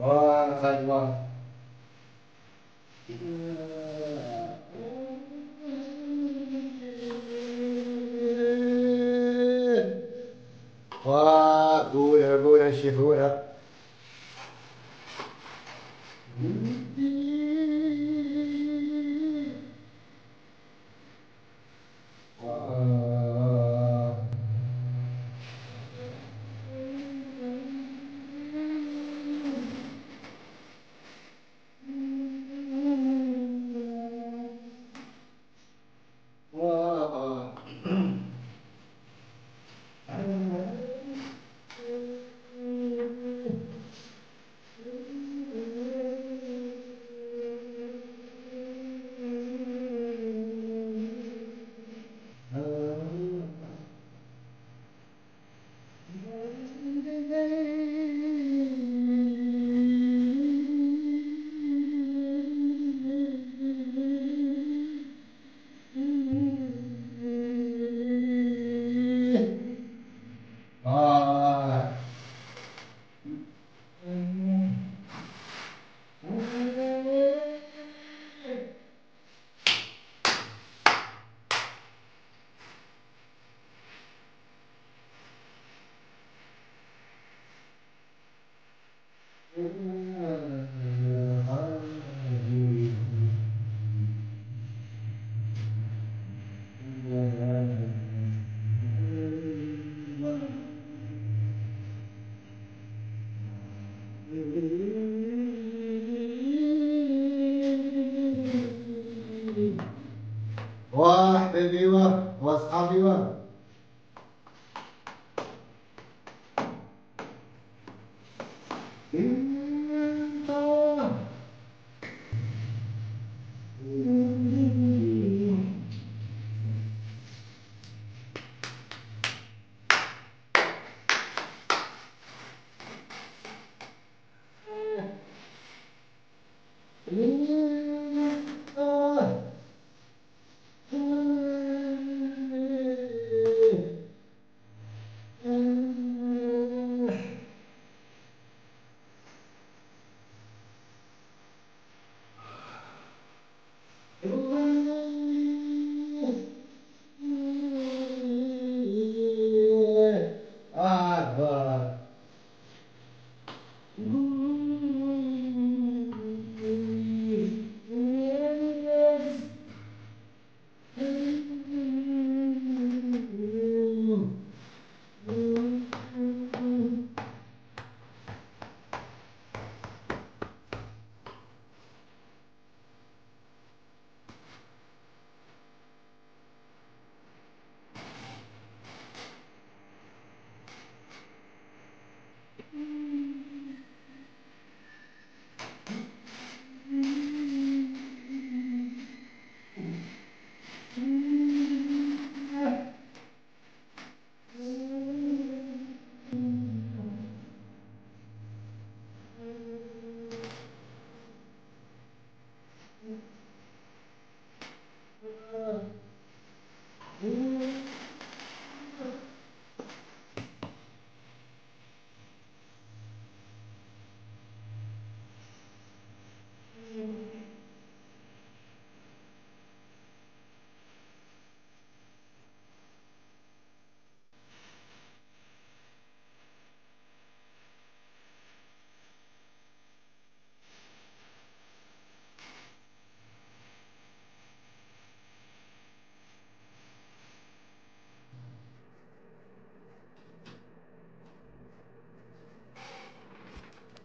三万。哇，姑娘姑娘媳妇了。واحبابي واصحابي Harvard. Uh, uh,